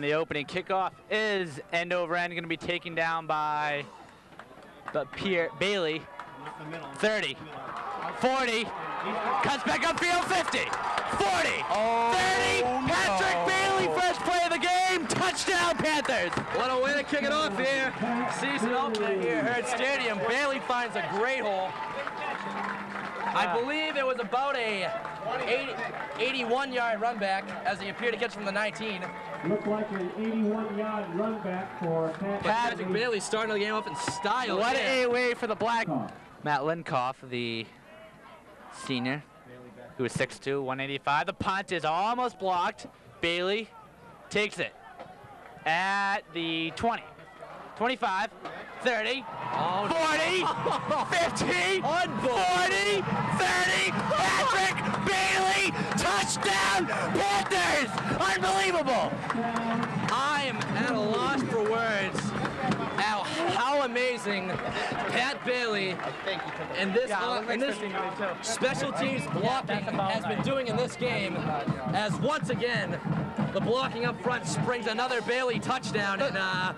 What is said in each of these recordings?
And the opening kickoff is end over end, going to be taken down by the Pierre Bailey. 30, 40, cuts back upfield, 50, game, touchdown Panthers. What a way to kick it off here. Season opener here at Stadium. Bailey finds a great hole. I believe it was about a 81 yard run back as he appeared to catch from the 19. Looked like an 81-yard run back for Pat. Patrick Bailey starting the game off in style. What here. a way for the Black. Matt Linkoff, the senior, who is 6'2", 185. The punt is almost blocked. Bailey takes it at the 20, 25, 30, Oh, 40, 50, 40, 30. Patrick Bailey, touchdown, Panthers! Unbelievable! I am at a loss for words. How, how amazing Pat Bailey and this, uh, and this special teams blocking has been doing in this game as once again the blocking up front springs another Bailey touchdown and uh,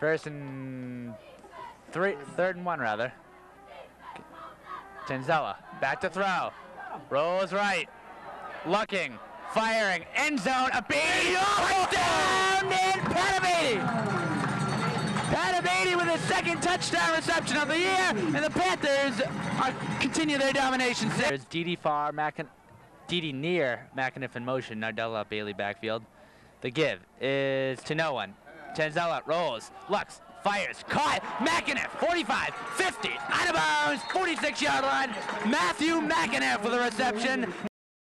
First and three, third and one rather. Tenzella back to throw, rolls right, looking, firing, end zone, a beat, touchdown, and Panamati. Panamati with his second touchdown reception of the year, and the Panthers are, continue their domination. There's Didi far, Mackin, Didi near McAniff in motion, Nardella Bailey backfield. The give is to no one. Tenzella rolls, Lux fires, caught, McAniff, 45, 50, out of bounds, 46 yard line. Matthew McAniff with a reception.